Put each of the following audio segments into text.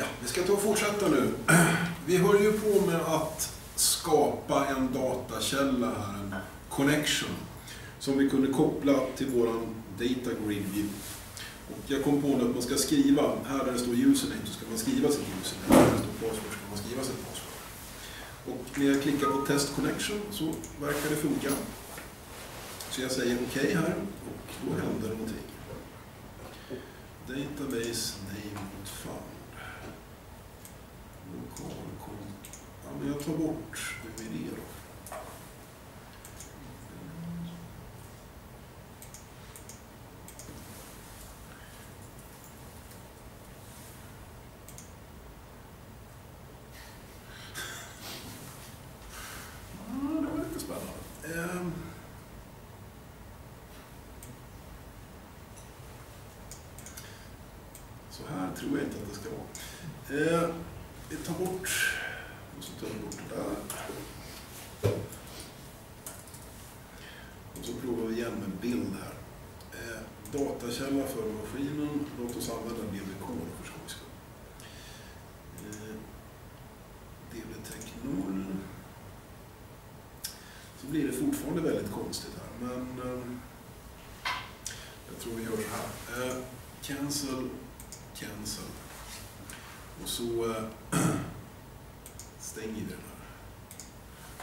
Ja, vi ska ta och fortsätta nu. Vi höll ju på med att skapa en datakälla här, en connection, som vi kunde koppla till våran data grid view. Och jag kom på nu att man ska skriva, här där det står username så ska man skriva sitt username, där det står password ska man skriva sitt password. Och när jag klickar på test connection så verkar det funka. Så jag säger okej okay här och då händer någonting. Database name not found. Lokal Ja, men jag tar bort UID då. Det var lite spännande. Ehm. Så här tror jag inte att det ska vara. Ehm. Vi tar bort, och så tar vi bort det där. Och så provar vi igen med bild här. Eh, datakälla för maskinen. Låt oss använda DBK då för skojs skull. Eh, DB Technol. Så blir det fortfarande väldigt konstigt här. Men eh, jag tror vi gör så här. Eh, cancel, cancel. Och så eh, stänger vi den här.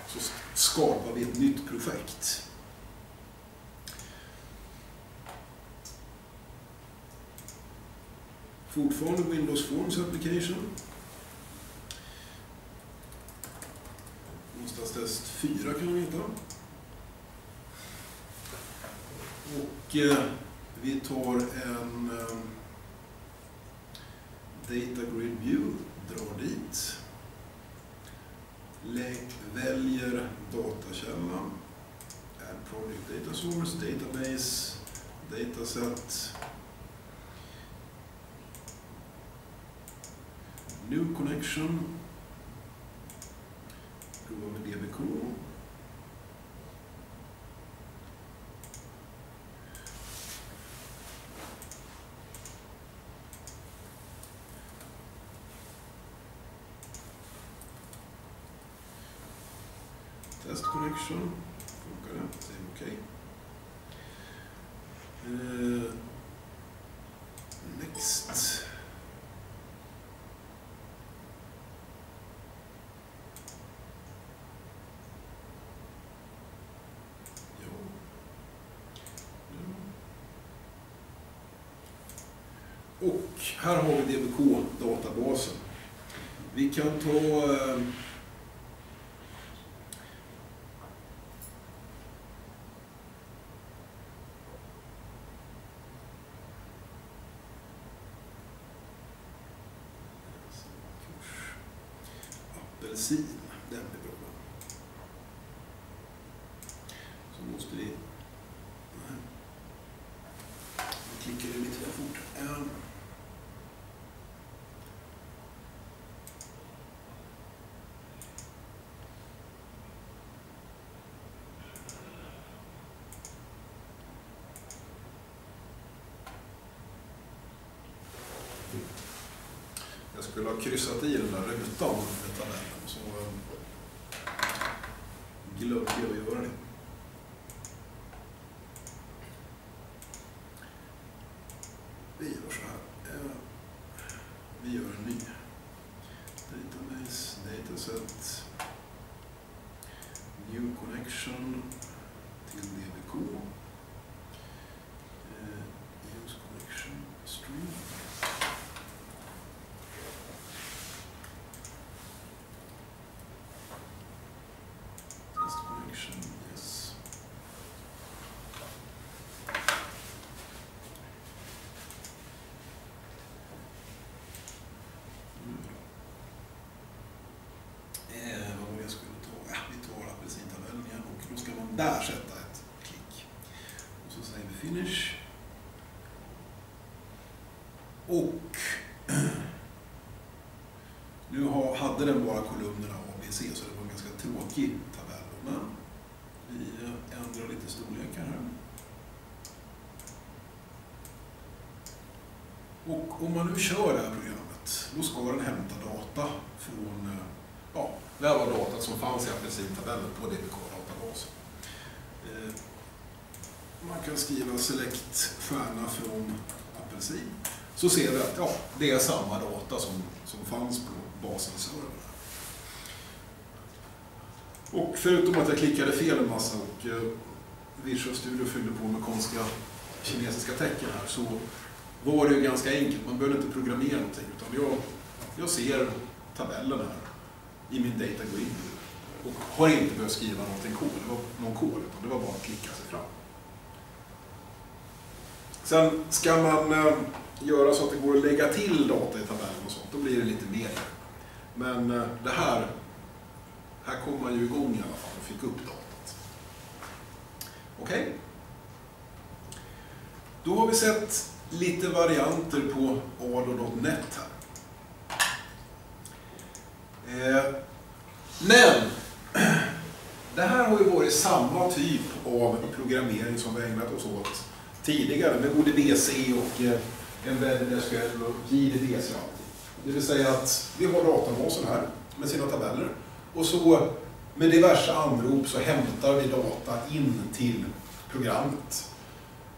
Så skapar vi ett nytt projekt. Fortfarande Windows Forms Application. Onsdagstest 4 kan vi hitta. Och eh, vi tar en eh, Data Grid View, drar dit. Lä- väljer datakällan. Add Project Data Source, Database, Dataset. New Connection. Prova med DBK. Test connection. Funkar det? Säger okej. Eh, next. Och här har vi DBK-databasen. Vi kan ta eh, Kurs. Apelsin, den blir bra. Så måste vi... Nej. Nu klickar det lite för fort. Ehm. Jag skulle ha kryssat i den där rutan med tabellen så eh, glömde jag att göra det. Vi gör så här. Eh, Vi gör en ny. Database, dataset. New connection till DBK. Eh, Use connection stream. Test connection, yes. Nu då. Eh, vad var det jag skulle ta? Ja, vi tar apelsintabellen igen och då ska man där sätta ett klick. Och så säger vi finish. Och nu hade den bara kolumnerna A, B, C så det var en ganska tråkig tabell. Men vi ändrar lite storlekar här. Och om man nu kör det här programmet då ska den hämta data från, eh, ja, det här var datat som fanns i apelsintabellen på DBK. Eh, man kan skriva select stjärna från apelsin. Så ser vi att ja, det är samma data som, som fanns på basens server. Och förutom att jag klickade fel en massa och eh, Visual Studio fyllde på med konstiga kinesiska tecken här så var det ju ganska enkelt. Man behövde inte programmera någonting utan jag, jag ser tabellen här i min data grid och har inte behövt skriva någonting kod, det var någon kod utan det var bara att klicka sig fram. Sen ska man eh, göra så att det går att lägga till data i tabellen och sånt, då blir det lite mer. Men eh, det här, här kom man ju igång i alla fall och fick upp datat. Okej? Okay. Då har vi sett lite varianter på ado.net här. Eh, men det här har ju varit samma typ av programmering som vi ägnat oss åt tidigare med ODBC och eh, en SQL och JDBC och allting. Det vill säga att vi har databasen här med sina tabeller och så med diverse anrop så hämtar vi data in till programmet.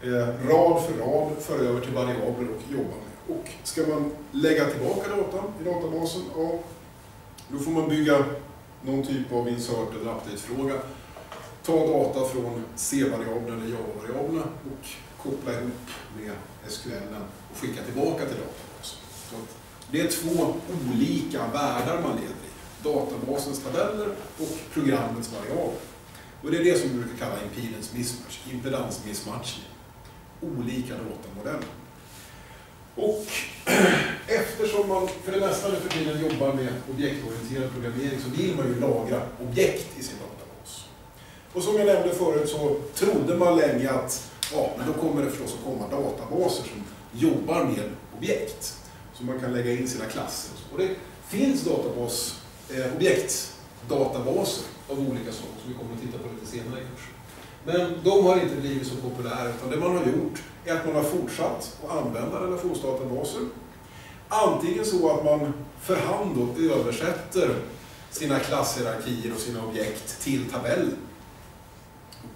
Eh, rad för rad för över till variabler och jobba med. Och ska man lägga tillbaka data i databasen, ja, då får man bygga någon typ av insert eller update-fråga. Ta data från C-variablerna eller Java-variablerna och koppla ihop med SQL och skicka tillbaka till databasen. Så det är två olika världar man lever i. Databasens tabeller och programmets variabler. Och det är det som vi brukar kalla impedance mismatch, impedansmissmatchning. Olika datamodeller. Och eftersom man för det mesta nu för tiden jobbar med objektorienterad programmering så vill man ju lagra objekt i sin databas. Och som jag nämnde förut så trodde man länge att ja, men då kommer det förstås att komma databaser som jobbar med objekt. Så man kan lägga in sina klasser. Och det finns databas, eh, objektdatabaser av olika slag som vi kommer att titta på lite senare i kursen. Men de har inte blivit så populära utan det man har gjort är att man har fortsatt att använda relationsdatabaser. Antingen så att man för hand översätter sina klasshierarkier och sina objekt till tabeller.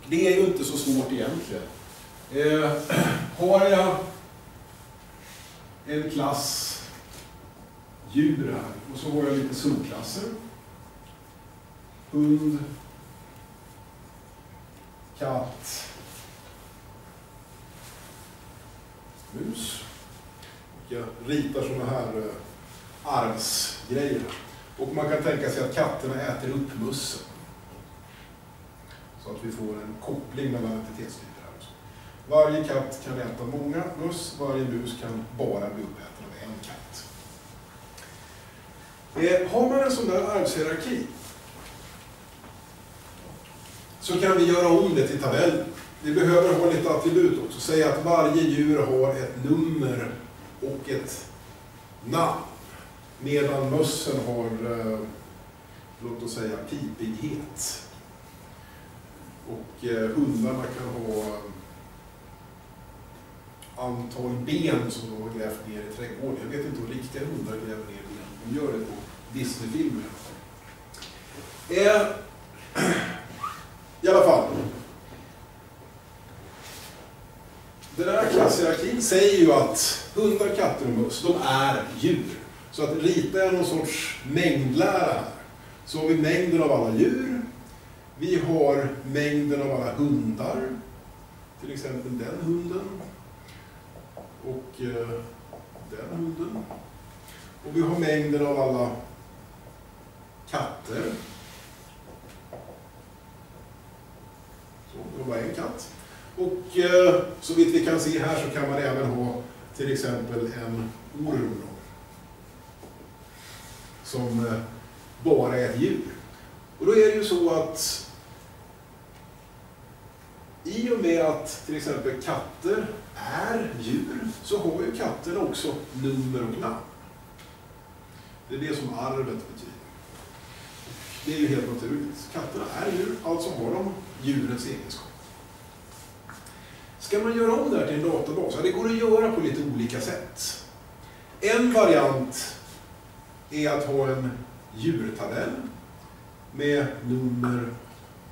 Det är ju inte så svårt egentligen. Eh, har jag en klass djur här och så har jag lite subklasser. Hund, katt, mus. Och jag ritar sådana här eh, arvsgrejer. Och man kan tänka sig att katterna äter upp mussen. Så att vi får en koppling mellan entitetstyper. Varje katt kan äta många möss, varje mus kan bara bli uppäten av en katt. Eh, har man en sån där arvshierarki så kan vi göra om det till tabell. Vi behöver ha lite attribut också. Säg att varje djur har ett nummer och ett namn. Medan mössen har, eh, låt oss säga, pipighet. Och eh, hundarna kan ha antal ben som de har grävt ner i trädgården. Jag vet inte om riktiga hundar gräver ner ben. De gör det på Disneyfilmer i alla fall. Eh, I alla fall. Den här klasshierarkin säger ju att hundar, katter och möss, de är djur. Så att rita är någon sorts mängdlära här. Så har vi mängden av alla djur. Vi har mängden av alla hundar. Till exempel den hunden och eh, den hunden. Och vi har mängden av alla katter. Så, det var bara en katt. Och eh, så vitt vi kan se här så kan man även ha till exempel en orm som eh, bara är ett djur. Och då är det ju så att i och med att till exempel katter är djur så har ju katten också nummer och namn. Det är det som arvet betyder. Det är ju helt naturligt. Katterna är djur, alltså har de djurens egenskaper. Ska man göra om det här till en databas? Ja, det går att göra på lite olika sätt. En variant är att ha en djurtabell med nummer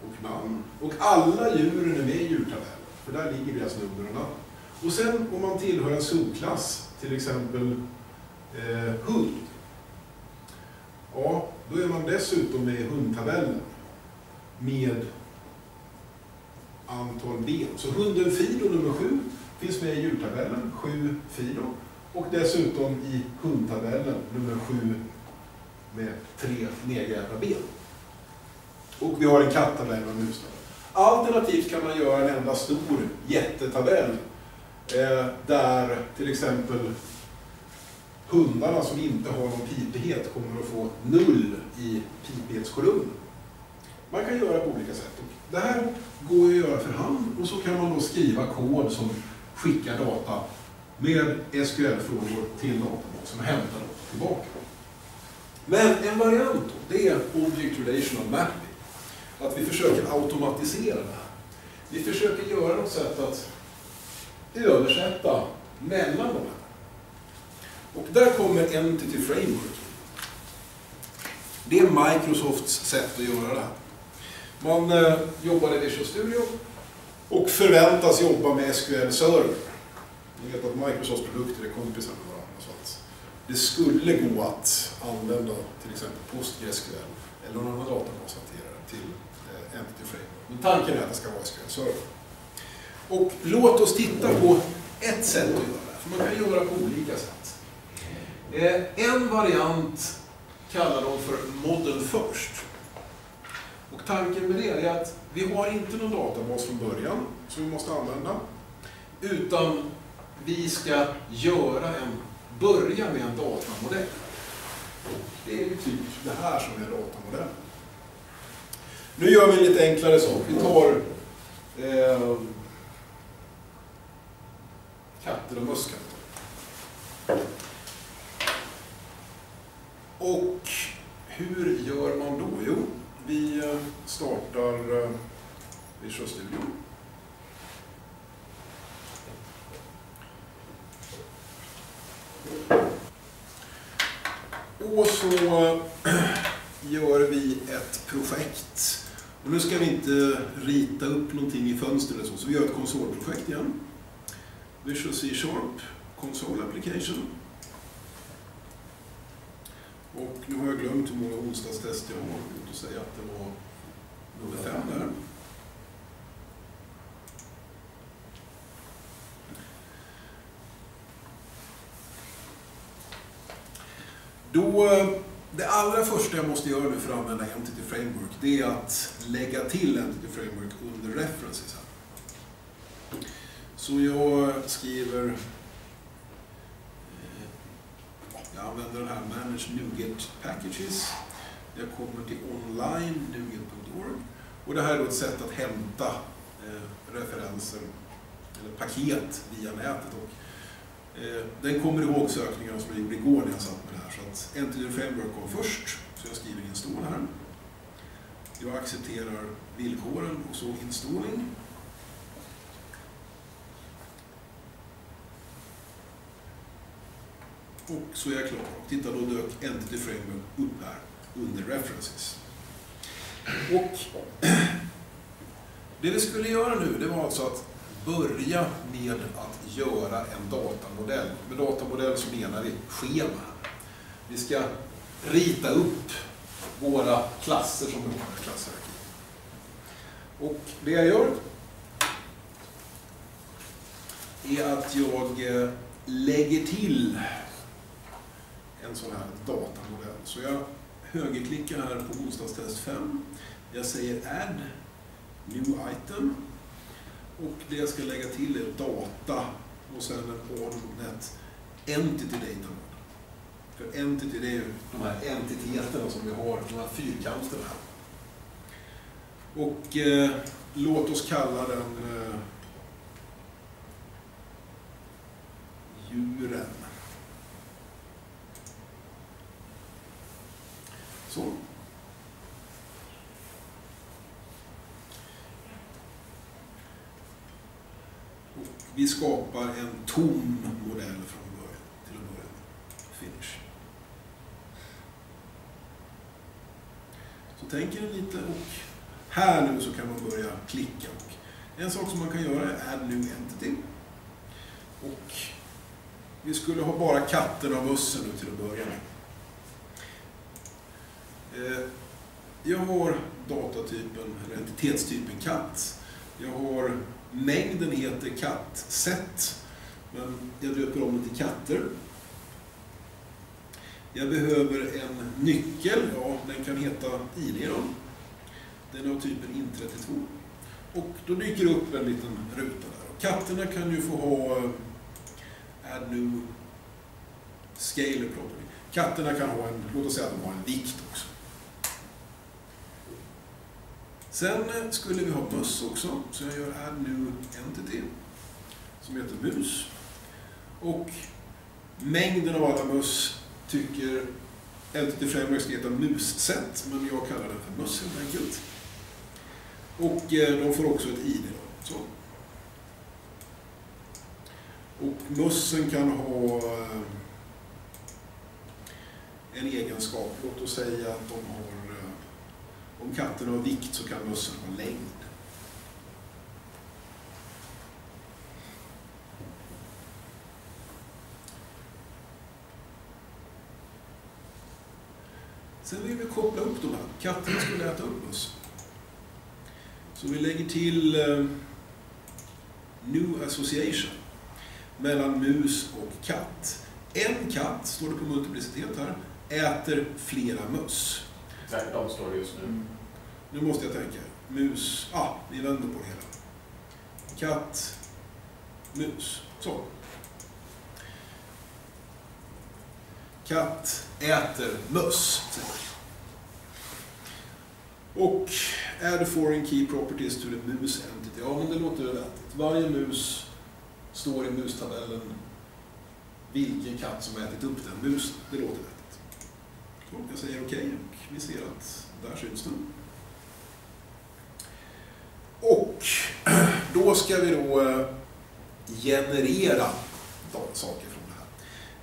och namn. Och alla djuren är med i djurtabellen, för där ligger deras nummer och namn. Och sen om man tillhör en subklass, till exempel eh, hund, ja, då är man dessutom med i hundtabellen med antal ben. Så hunden Fido nummer sju finns med i djurtabellen, sju Fido. Och dessutom i hundtabellen nummer sju med tre nedgrävda ben. Och vi har en kattabell och en mustabell. Alternativt kan man göra en enda stor jättetabell eh, där till exempel hundarna som inte har någon pipighet kommer att få null i pipighetskolumnen. Man kan göra på olika sätt. Det här går att göra för hand och så kan man då skriva kod som skickar data med SQL-frågor till databasen och hämtar data tillbaka. Men en variant då, det är Object Relational Mapping. Att vi försöker automatisera det här. Vi försöker göra något sätt att översätta mellan de här. Och där kommer Entity Framework. Det är Microsofts sätt att göra det här. Man eh, jobbar i Visual Studio och förväntas jobba med SQL Server. Ni vet att Microsofts produkter är kompisar med varandra. Så att det skulle gå att använda till exempel PostgreSQL eller någon annan databashanterare till Entity Frame. Men tanken är att det ska vara SQL Server. Och låt oss titta på ett sätt att göra det, för man kan göra på olika sätt. Eh, en variant kallar de för Model First. Och tanken med det är att vi har inte någon databas från början som vi måste använda, utan vi ska göra en, börja med en datamodell. Det är typ det här som är datamodellen. Nu gör vi en lite enklare sak. Vi tar eh, katter och muskat. Och hur gör man då? Jo, vi eh, startar eh, Visual Studio. Och så eh, gör vi ett projekt. Nu ska vi inte rita upp någonting i fönster eller så, så vi gör ett konsolprojekt igen. Visual C Sharp, Console Application. Och nu har jag glömt hur många onsdagstest jag har. Låt oss säga att det var nummer fem där. Då, eh, det allra första jag måste göra nu för att använda Entity Framework, det är att lägga till Entity Framework under references. Här. Så jag skriver, eh, jag använder den här Manage NuGet Packages. Jag kommer till online, nuget.org. Och det här är då ett sätt att hämta eh, referenser, eller paket via nätet. Och, eh, den kommer ihåg sökningarna som jag gjorde igår när jag satt med här. Så att Entity Framework kom först, så jag skriver install här. Jag accepterar villkoren och så installing. Och så är jag klar. Titta, då dök Entity Framework upp här under References. Och det vi skulle göra nu, det var alltså att börja med att göra en datamodell. Med datamodell så menar vi schema. Vi ska rita upp våra klasser som vi har i. Och det jag gör är att jag eh, lägger till en sån här datamodell. Så jag högerklickar här på bostadstest 5. Jag säger add new item och det jag ska lägga till är data och sen en ordnet entity data. För entity det är ju de här entiteterna som vi har, de här fyrkanterna. Och eh, låt oss kalla den eh, djuren. Så. Och vi skapar en tom modell från början till att börja med. Finish. Så tänker den lite och här nu så kan man börja klicka. Och en sak som man kan göra är Add New Entity. Och vi skulle ha bara katten och mössen nu till att börja med. Eh, jag har datatypen, eller entitetstypen katt. Jag har mängden heter kattset, men jag döper om den till katter. Jag behöver en nyckel, ja den kan heta ID då. Den är av typen In32. Och då dyker det upp en liten ruta där. Och katterna kan ju få ha eh, add new scaler property. Katterna kan ha en, låt oss säga att de har en vikt också. Sen eh, skulle vi ha möss också, så jag gör add new entity som heter mus. Och mängden av alla möss tycker Entity Framework ska heta musset, men jag kallar den för möss helt enkelt. Och eh, de får också ett ID. Då. Så. Och mössen kan ha eh, en egenskap, låt oss säga att de har, eh, om katten har vikt så kan mössen ha längd. Sen vill vi koppla upp de här. Katterna skulle äta upp mössen. Så vi lägger till uh, New Association mellan mus och katt. En katt, står det på multiplicitet här, äter flera möss. Tvärtom står det just nu. Mm. Nu måste jag tänka. Mus, ah, vi vänder på det hela. Katt, mus. Så. Katt äter möss. Och add foreign key properties to the mus entity. Ja, men det låter väl vettigt. Varje mus står i mustabellen vilken katt som har ätit upp den musen. Det låter vettigt. Och jag säger okej okay, och vi ser att där syns den. Och då ska vi då eh, generera saker från det här.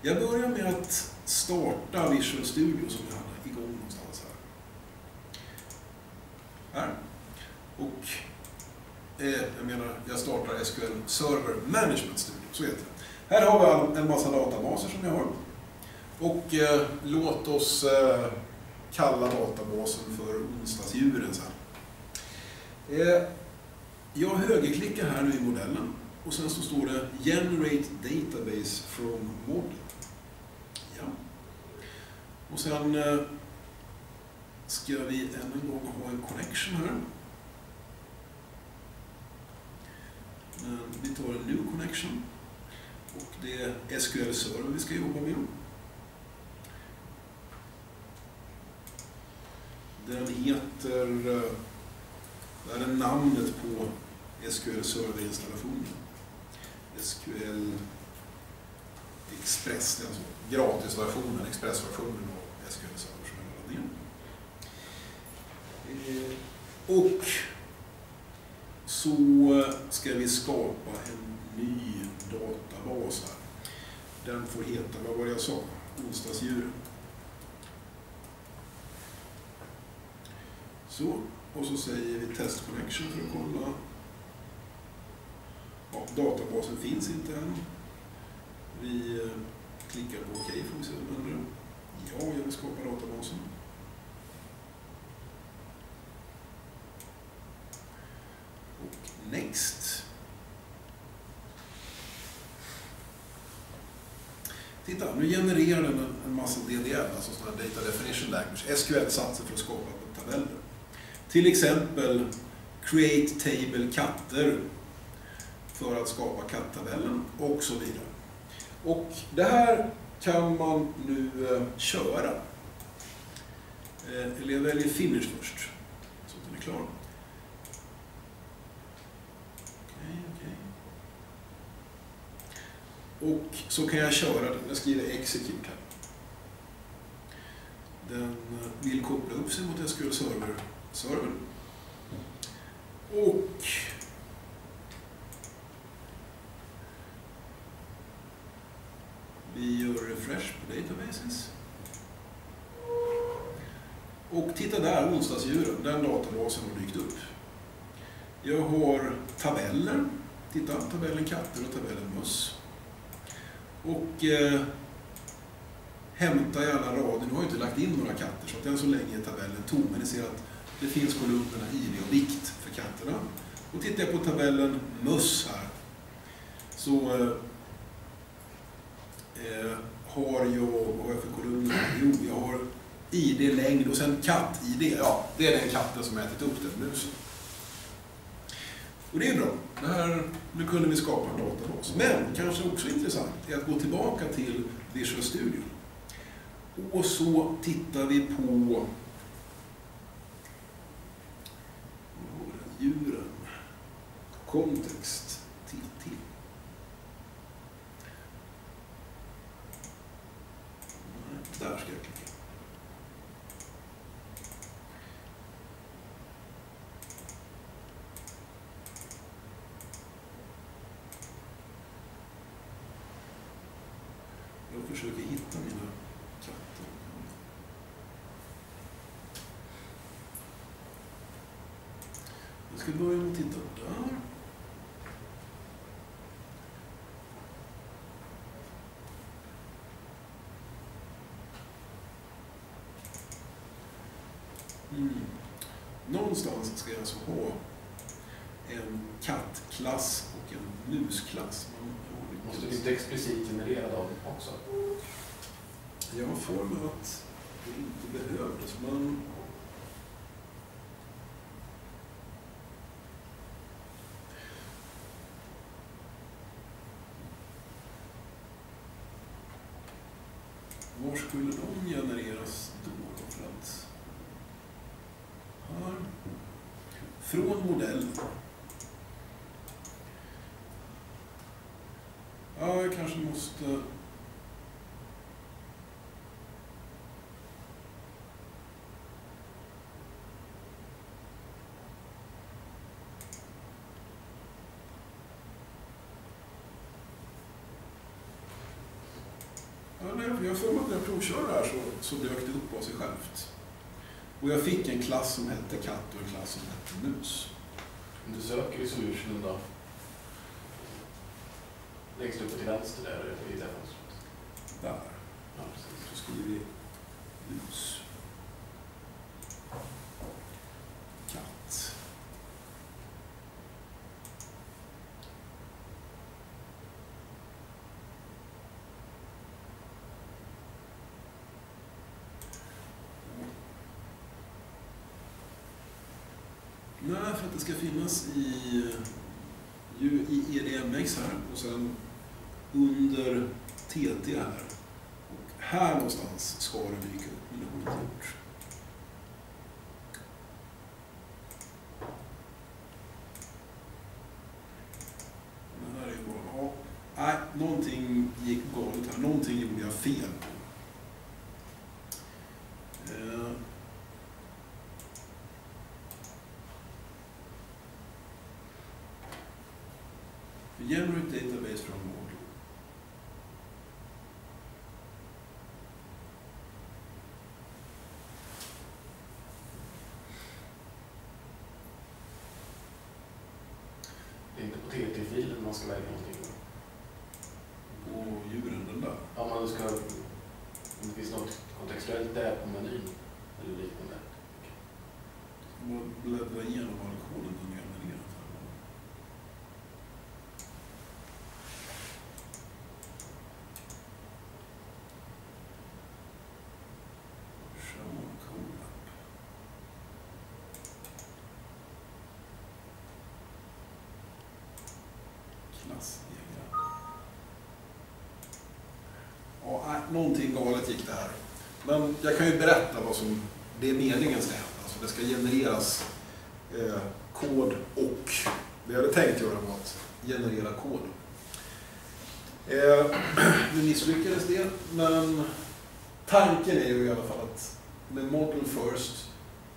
Jag börjar med att starta Visual Studio som vi hade igång någonstans här. Här. Och eh, jag menar, jag startar SQL Server Management Studio, så heter det. Här har vi en massa databaser som jag har. Och eh, låt oss eh, kalla databasen för onsdagsdjuren. Så eh, jag högerklickar här nu i modellen och sen så står det Generate Database from Model. Och sen eh, ska vi än en gång ha en connection här. Men vi tar en new connection och det är SQL Server vi ska jobba med. Den heter, eh, det det är namnet på SQL Server-installationen. SQL Express, den alltså gratisversionen, Expressversionen av SQL Server som är laddad eh, Eh, och så ska vi skapa en ny databas här. Den får heta, vad var det jag sa, onsdagsdjuren. Så, och så säger vi test connection för att kolla. Ja, databasen finns inte än. Vi eh, klickar på OK får vi se om det Ja, jag vill skapa databasen. Och next. Titta, nu genererar den en massa DDL, alltså sådana Data Definition Language, SQL-satser för att skapa tabeller. Till exempel create table katter för att skapa kattabellen och så vidare. Och det här kan man nu eh, köra. Eh, Eller jag väljer finish först, så att den är klar. Okay, okay. Och så kan jag köra den, jag skriver execute här. Den eh, vill koppla upp sig mot SQL Server servern. Och vi gör refresh på databases. Och titta där, onsdagsdjuren, den databasen har dykt upp. Jag har tabeller. Titta, tabellen katter och tabellen möss. Och eh, hämta i alla rader. Nu har jag inte lagt in några katter så att än så länge är tabellen tom. Men ni ser att det finns kolumnerna ID och vikt för katterna. Och tittar jag på tabellen möss här så eh, eh har jag, vad har jag för kolumner? Jo, jag har ID, längd och sen katt-ID. Ja, det är den katten som ätit upp den musen. Och det är bra. Det här, nu kunde vi skapa en databas. Men kanske också intressant är att gå tillbaka till Visual Studio. Och så tittar vi på djuren. Kontext. TT. Där ska jag klicka. Jag försöker hitta mina katter. Jag ska börja med att titta där. Mm. Någonstans ska jag alltså ha en kattklass och en musklass. Man Måste du inte explicit generera dem också? Jag har för mig att det inte behövdes, men... Var skulle de genereras då? För att... Här. Från modellen. Ja, jag kanske måste... Ja, jag har för mig att när jag provkörde det här så, så dök det upp av sig självt. Och jag fick en klass som hette katt och en klass som hette mus. Om du söker i solutionen då? Längst uppe till vänster där i. Där. Ja, precis. Så skriver vi mus. Katt. Nej, för att det ska finnas i, eh, i EDMX här och sen under TT här. Och här någonstans ska det dyka upp, men det har inte gjort. Det här är bara, ja, nej, någonting gick galet här. Någonting gjorde jag fel på. Eh, Generate database from model. Det är inte på TT-filen man ska välja någonting. då. På djuren, den där. Om man ska... Om det finns något kontextuellt där på menyn eller liknande. Man bläddrar igenom all koden den genererat här. Show code app. Klassdiagram. Ja, nej, någonting galet gick det här. Men jag kan ju berätta vad som det är meningen ska hända. Alltså det ska genereras eh, kod och det jag hade tänkt göra var att generera kod. Eh, nu misslyckades det, men tanken är ju i alla fall att med model first,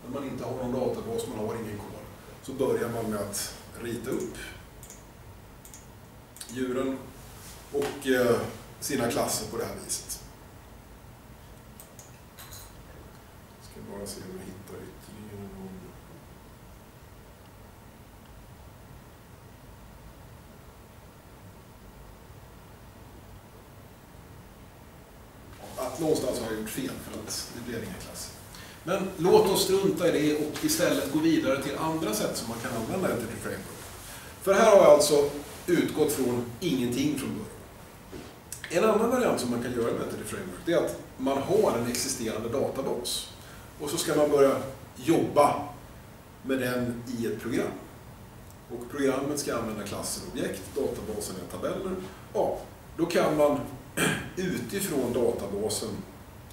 när man inte har någon databas, man har ingen kod, så börjar man med att rita upp djuren och eh, sina klasser på det här viset. Ska bara se om jag hittar ytterligare någon. Att någonstans har jag gjort fel för att det blev inga klasser. Men låt oss strunta i det och istället gå vidare till andra sätt som man kan använda Entity Framework. För här har jag alltså utgått från ingenting från början. En annan variant som man kan göra med Entity Framework det är att man har en existerande databas och så ska man börja jobba med den i ett program. Och programmet ska använda klasser och objekt, databasen är tabeller. Ja, då kan man utifrån databasen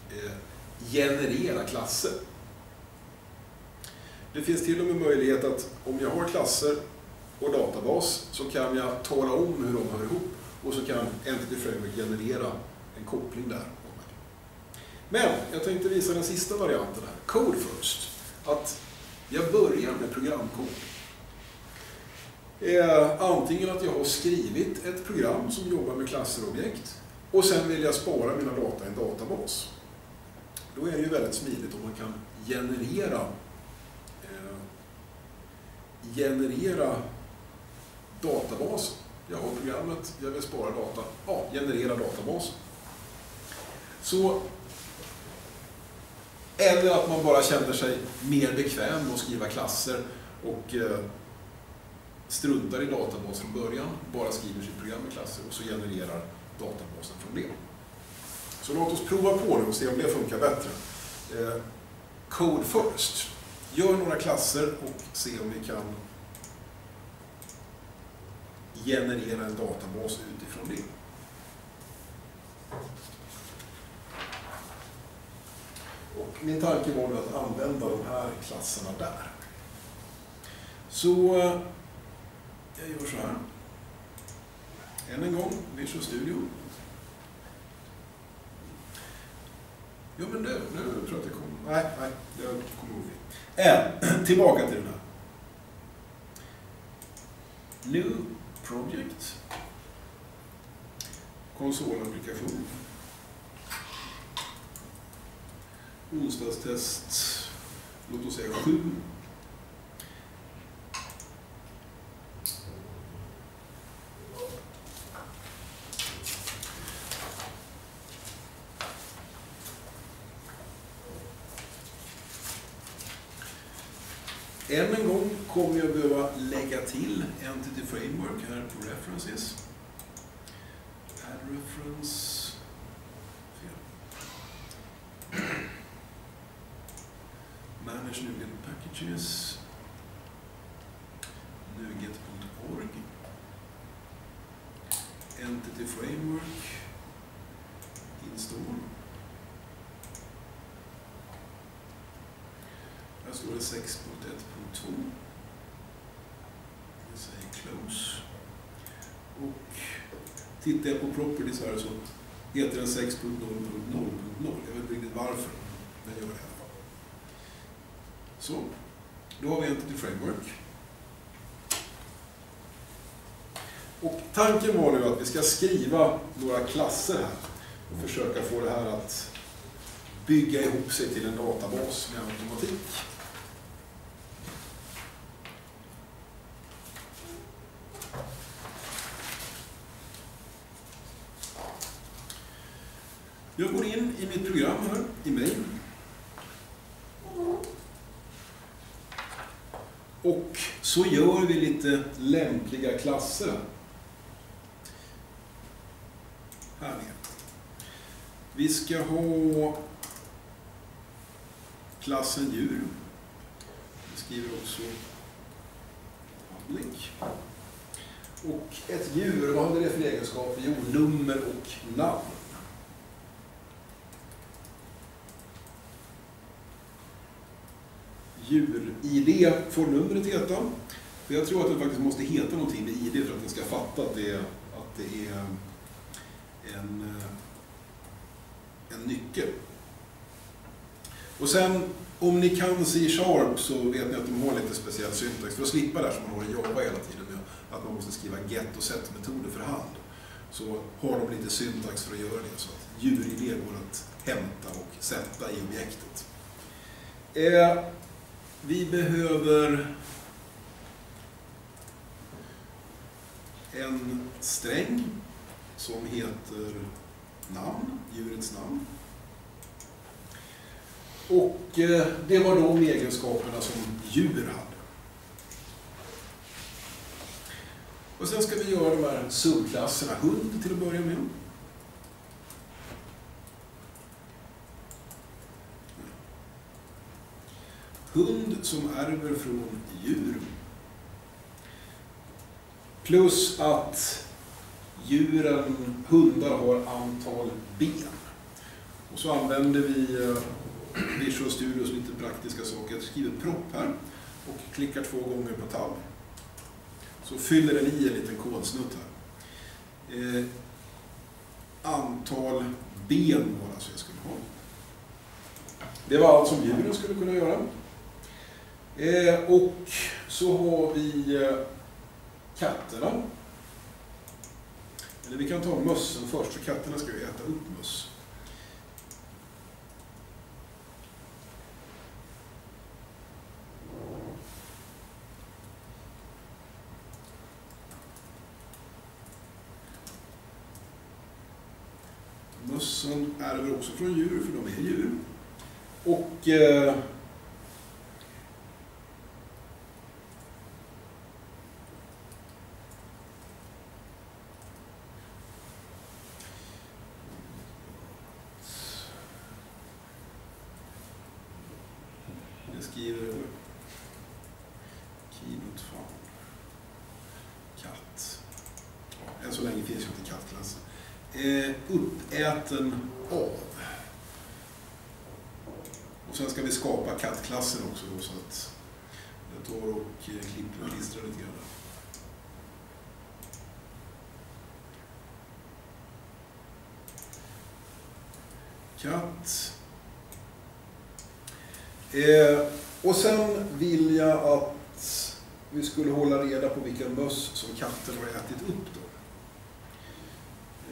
eh, generera klasser. Det finns till och med möjlighet att om jag har klasser och databas så kan jag tala om hur de hör ihop och så kan Entity Framework generera en koppling där. Men jag tänkte visa den sista varianten här, Code First. Att jag börjar med programkod. Eh, antingen att jag har skrivit ett program som jobbar med klasser och objekt och sen vill jag spara mina data i en databas. Då är det ju väldigt smidigt om man kan generera eh, generera databasen. Jag har programmet, jag vill spara data. Ja, generera databasen. Så, eller att man bara känner sig mer bekväm med att skriva klasser och eh, struntar i databasen från början, bara skriver sitt program med klasser och så genererar databasen från det. Så låt oss prova på det och se om det funkar bättre. Eh, code first. Gör några klasser och se om vi kan generera en databas utifrån det. Och min tanke var att använda de här klasserna där. Så eh, jag gör så här. Än en gång, Visual Studio. Ja men nu, nu tror jag att det kommer. Nej, nej, jag kommer ihåg det. Äh, tillbaka till den här. New Project. Konsolapplikation. Onsdagstest. Låt oss säga 7. Än en gång kommer jag behöva lägga till Entity Framework här på References. Add reference. Fel. Manage NuGet packages. NuGet.org. Entity Framework. Install. Här står det 6.1.2. Jag säger close. Och tittar jag på properties här så heter den 6.0.0.0. Jag vet inte riktigt varför, men gör det i alla fall. Så, då har vi Entity Framework. Och tanken var nu att vi ska skriva några klasser här och försöka få det här att bygga ihop sig till en databas med automatik. Jag går in i mitt program här, i mig. Och så gör vi lite lämpliga klasser. Här nere. Vi ska ha klassen djur. Vi skriver också public. Och ett djur, vad hade det för egenskaper? Jo, nummer och namn. Djur-id får numret heta. För jag tror att det faktiskt måste heta någonting med id för att den ska fatta att det är, att det är en, eh, en nyckel. Och sen, om ni kan C-sharp så vet ni att de har lite speciell syntax. För att slippa det här som man har att jobba hela tiden med att man måste skriva get och set-metoder för hand. Så har de lite syntax för att göra det så att djur-id går att hämta och sätta i objektet. Eh, vi behöver en sträng som heter namn, djurets namn. Och eh, det var de egenskaperna som djur hade. Och sen ska vi göra de här subklasserna hund till att börja med. Hund som ärver från djur. Plus att djuren, hundar har antal ben. Och så använder vi eh, Visual Studios lite praktiska saker. Jag skriver propp här och klickar två gånger på tab. Så fyller den i en liten kodsnutt här. Eh, antal ben var alltså jag skulle ha. Det var allt som djuren skulle kunna göra. Eh, och så har vi eh, katterna. Eller vi kan ta mössen först, för katterna ska ju äta upp möss. Mössen ärver också från djur, för de är djur. Och eh, Jag skriver Keynote Found. Katt. Ja, än så länge finns ju inte kattklassen. Eh, Katten av. Och sen ska vi skapa kattklassen också då, så att jag tar och eh, klipper och klistrar lite grann. Katt. Eh, och sen vill jag att vi skulle hålla reda på vilka möss som katten har ätit upp. Då.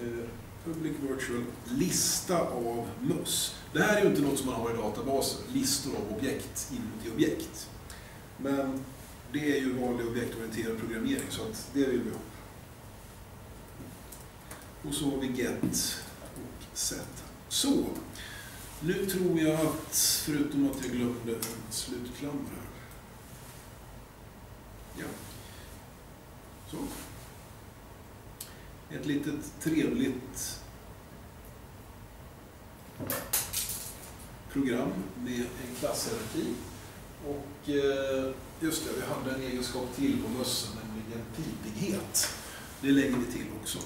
Eh, public Virtual lista av möss. Det här är ju inte något som man har i databaser, listor av objekt inuti objekt. Men det är ju vanlig objektorienterad programmering, så att det vill vi ha. Och så har vi get och set. Så, nu tror jag att, förutom att jag glömde en slutklammer här. Ja. Så. Ett litet trevligt program med en klasshierarki. Och eh, just det, vi hade en egenskap till på mössan, nämligen pipighet. Det lägger vi till också.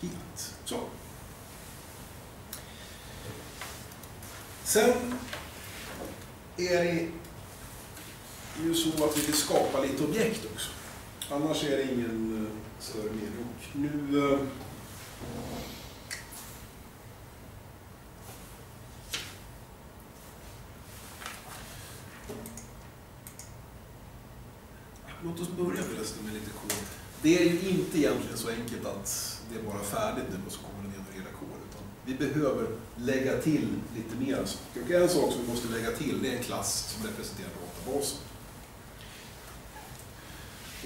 Pipighet. Så. Sen är det ju så att vi vill skapa lite objekt också. Annars är det ingen eh, större mening. Och nu... Eh, låt oss börja förresten med lite kod. Det är ju inte egentligen så enkelt att det är bara färdigt nu och så kommer den generera kod. Utan vi behöver lägga till lite mer saker. Och en sak som vi måste lägga till det är en klass som representerar databasen.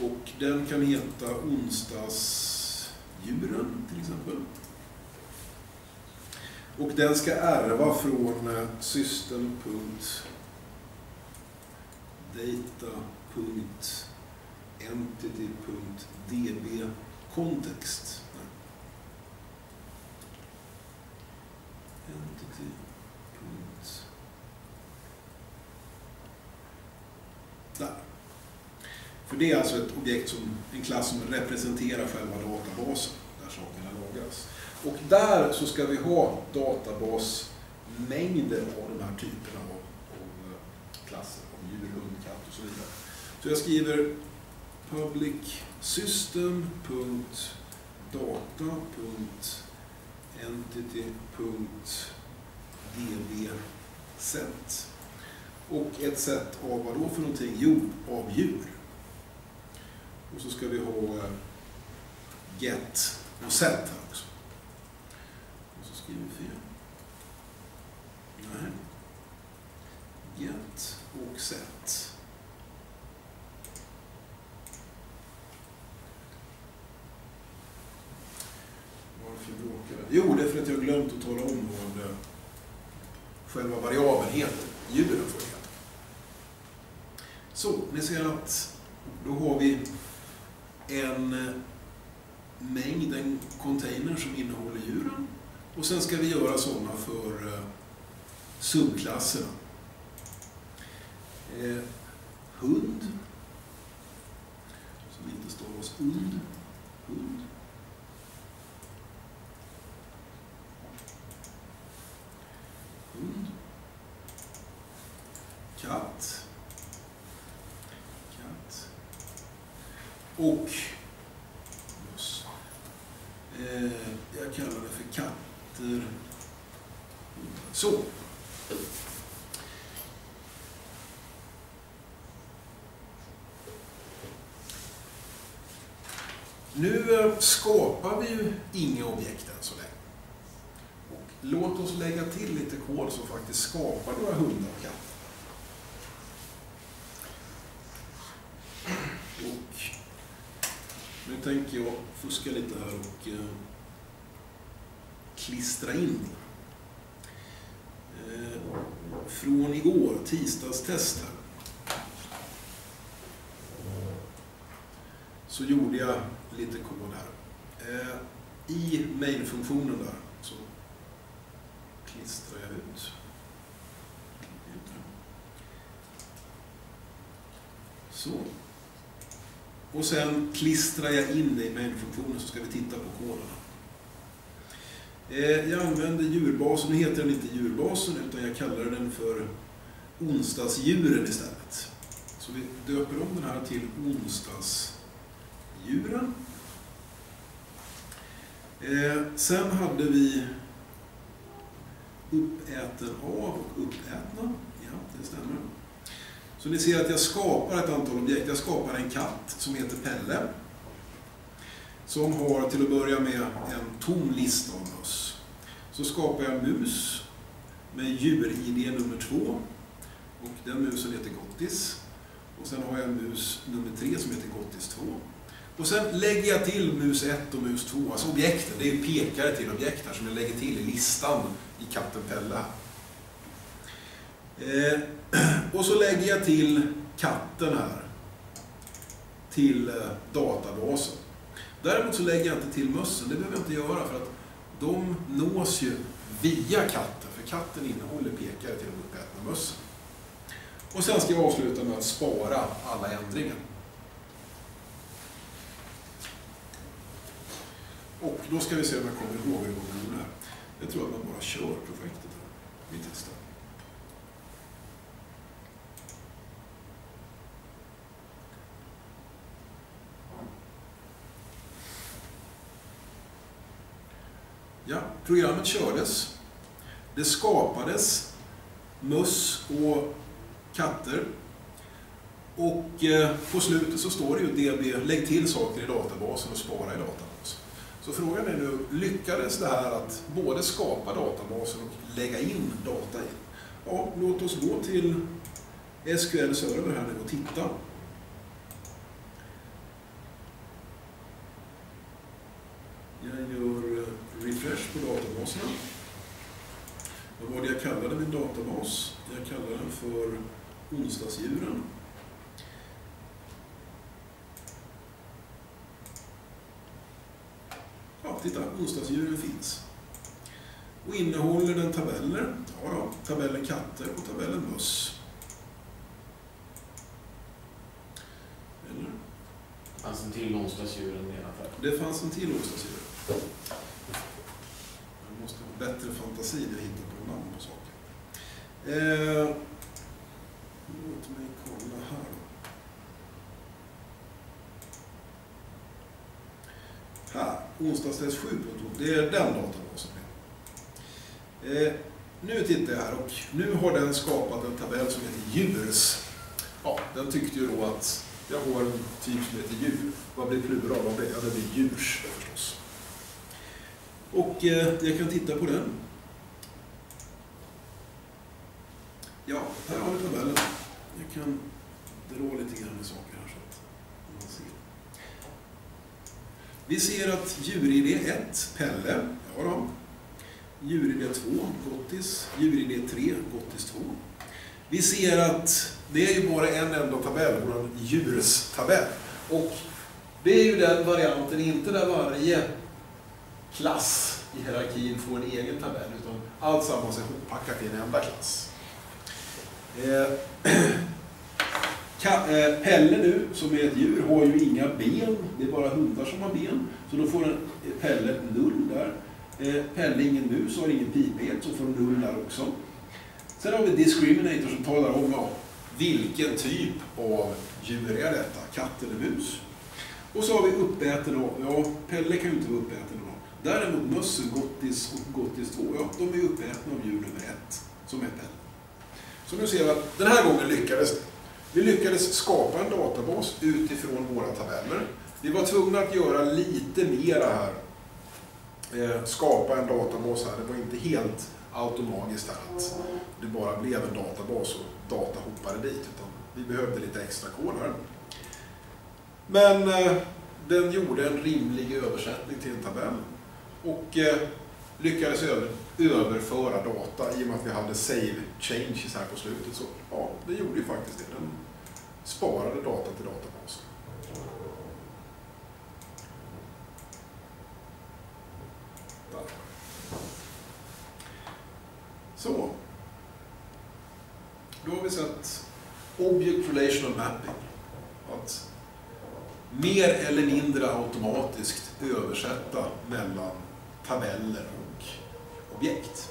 Och den kan heta onsdagsdjuren till exempel. Och den ska ärva från eh, system.data.entity.db kontext. Entity. Där. För det är alltså ett objekt som, en klass som representerar själva databasen där sakerna lagras. Och där så ska vi ha databasmängder av de här typerna av, av eh, klasser, av djur, hund, katt och så vidare. Så jag skriver public Och ett sätt av vad då för någonting? Jo, av djur. Och så ska vi ha eh, get och set här också. Och så skriver vi fel. Nej. Get och set. Varför bråkar det? Jo, det är för att jag har glömt att tala om vad eh, själva variabeln heter. Djuren får det. Så, ni ser att då har vi en eh, mängd, en container som innehåller djuren. Och sen ska vi göra sådana för eh, subklasserna. Eh, hund, som inte stavas und, hund. Hund. Katt. Och. Eh, jag kallar det för katter. Så. Nu eh, skapar vi ju inga objekt än så länge. Och låt oss lägga till lite kol som faktiskt skapar några hundar och katter. Och nu tänker jag fuska lite här och eh, klistra in. Eh, från igår, tisdagstest här. Så gjorde jag lite kod här. Eh, I mailfunktionen där så klistrar jag ut. Så. Och sen klistrar jag in det i main-funktionen så ska vi titta på koden. Eh, jag använder djurbasen, nu heter den inte djurbasen utan jag kallar den för onsdagsdjuren istället. Så vi döper om den här till onsdagsdjuren. Eh, sen hade vi uppäten av och uppätna. Ja, det stämmer. Så ni ser att jag skapar ett antal objekt. Jag skapar en katt som heter Pelle. Som har till att börja med en tom lista av möss. Så skapar jag en mus med djur-id nummer två. Och den musen heter Gottis. Och sen har jag en mus nummer tre som heter Gottis 2. Och sen lägger jag till mus 1 och mus 2, alltså objekten. Det är pekare till objekt här som jag lägger till i listan i katten Pelle. Eh, och så lägger jag till katten här till eh, databasen. Däremot så lägger jag inte till mössen, det behöver jag inte göra för att de nås ju via katten, för katten innehåller pekare till de uppätna mössen. Och sen ska jag avsluta med att spara alla ändringar. Och då ska vi se om jag kommer ihåg hur jag gjorde här. Jag tror att man bara kör projektet här. Vi testar. Ja, programmet kördes. Det skapades möss och katter. Och eh, på slutet så står det ju DB, lägg till saker i databasen och spara i databasen. Så frågan är nu, lyckades det här att både skapa databasen och lägga in data i? Ja, låt oss gå till SQL Server här nu och titta. Jag gör eh, refresh på databaserna. Vad var det jag kallade min databas? Jag kallar den för onsdagsdjuren. Ja, titta, onsdagsdjuren finns. Och innehåller den tabeller? Ja, då, tabellen katter och tabellen möss. Eller? Det fanns en till onsdagsdjuren nedanför. Det fanns en till onsdagsdjur. Jag måste ha bättre fantasi när jag hittar på namn på saker. Eh, låt mig kolla här. Här, onsdagstest 7. Det är den databasen. Eh, nu tittar jag här och nu har den skapat en tabell som heter djurs. Ja, den tyckte ju då att jag har en typ som heter djur. Vad blir plural av det? Ja, det blir djurs förstås. Och eh, jag kan titta på den. Ja, här har vi tabellen. Jag kan dra lite grann i saker här så att man ser. Vi ser att djuridé 1, Pelle, ja då. Djuridé 2, Gottis. Djuridé 3, Gottis 2. Vi ser att det är ju bara en enda tabell, vår djurstabell. Och det är ju den varianten, inte där varje klass i hierarkin får en egen tabell, utan alltsammans är hoppackat i en enda klass. Eh, Eh, Pelle nu, som är ett djur, har ju inga ben. Det är bara hundar som har ben. Så då får en, eh, Pelle null där. Eh, Pelle ingen mus, har ingen pipet, så får null där också. Sen har vi discriminator som talar om ja, vilken typ av djur är detta, katt eller mus. Och så har vi uppäten av, ja, Pelle kan ju inte vara uppäten av. Däremot mössen, Gottis och Gottis 2, ja, de är uppätna av djur nummer ett, som är Pelle. Så nu ser vi att den här gången lyckades det. Vi lyckades skapa en databas utifrån våra tabeller. Vi var tvungna att göra lite mera här. Eh, skapa en databas här. Det var inte helt automatiskt här att det bara blev en databas och data hoppade dit. Utan vi behövde lite extra kod här. Men eh, den gjorde en rimlig översättning till en tabell. Och eh, lyckades överföra data i och med att vi hade save changes här på slutet. Så ja, det gjorde ju faktiskt det. Den sparade data till databasen. Där. Så. Då har vi sett Object Relational Mapping. Att mer eller mindre automatiskt översätta mellan tabeller och objekt.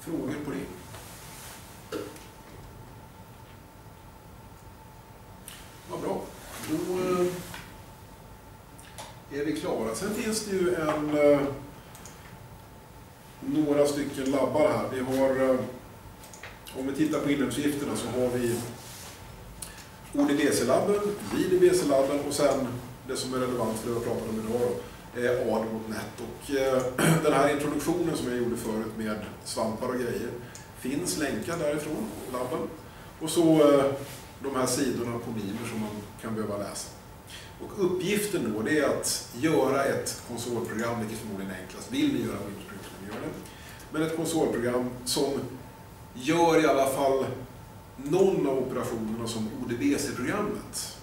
Frågor på det? Vad bra. Då eh, är vi klara. Sen finns det ju en, eh, några stycken labbar här. Vi har, eh, om vi tittar på inlämningsuppgifterna så har vi ODBC-labben, JDBC-labben och sen det som är relevant för det vi har pratat om idag då, är AD.NET. Och den här introduktionen som jag gjorde förut med svampar och grejer finns länkad därifrån, labben. Och så de här sidorna på Mimer som man kan behöva läsa. Och uppgiften då det är att göra ett konsolprogram, vilket förmodligen är enklast. Vill ni göra Windows så gör det. Men ett konsolprogram som gör i alla fall någon av operationerna som ODBC-programmet,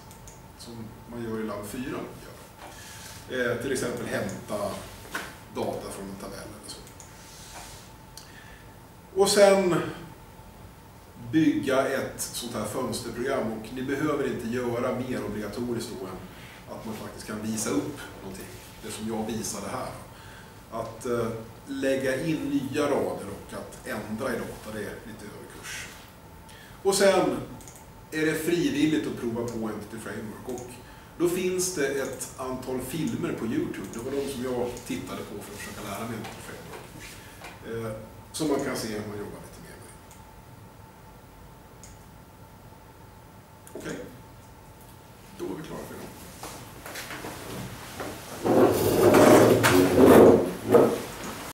som man gör i labb 4, gör. Eh, till exempel hämta data från en tabell eller så. Och sen bygga ett sånt här fönsterprogram och ni behöver inte göra mer obligatoriskt då än att man faktiskt kan visa upp någonting. Det som jag visade här. Att eh, lägga in nya rader och att ändra i data, det är lite överkurs. Och sen är det frivilligt att prova på Entity Framework. Och då finns det ett antal filmer på Youtube, det var de som jag tittade på för att försöka lära mig Entity Framework. Eh, som man kan se när man jobbar Okej, okay. då är vi klara för idag.